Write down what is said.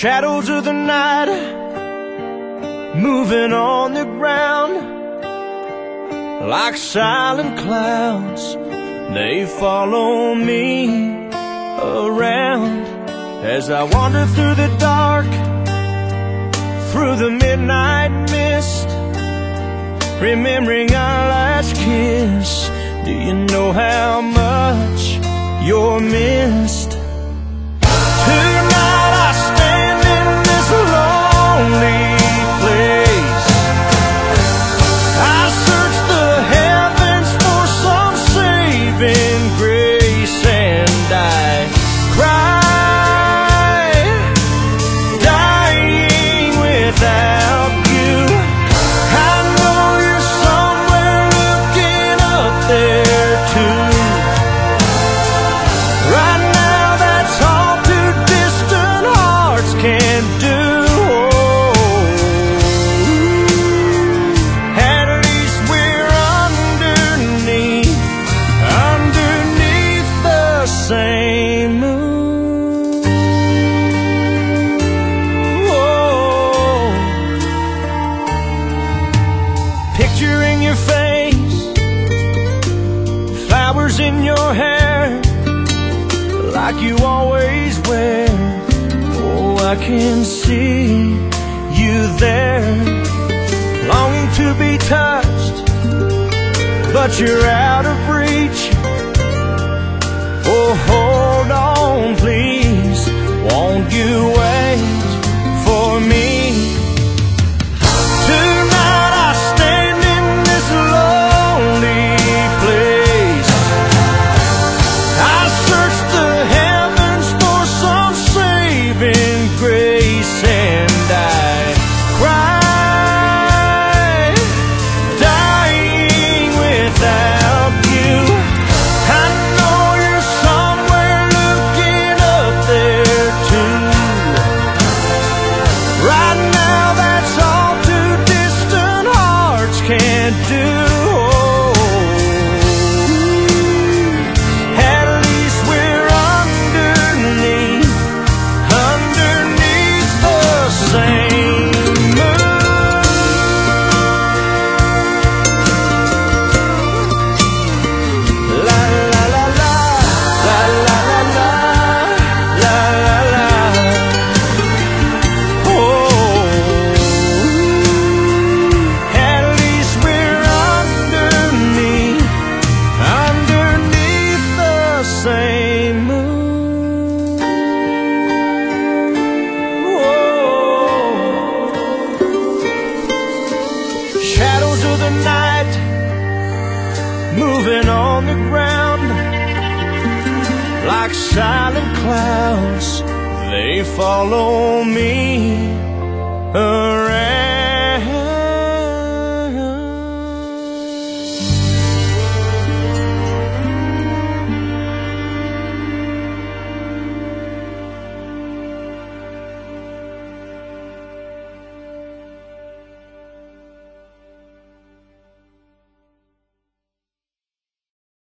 Shadows of the night moving on the ground like silent clouds. They follow me around as I wander through the dark, through the midnight mist, remembering our last kiss. Do you know how much you're missed? Your face, flowers in your hair like you always wear. Oh, I can see you there, longing to be touched, but you're out of reach. Oh, hold on, please. Can Oh, shadows of the night moving on the ground like silent clouds. They follow me around.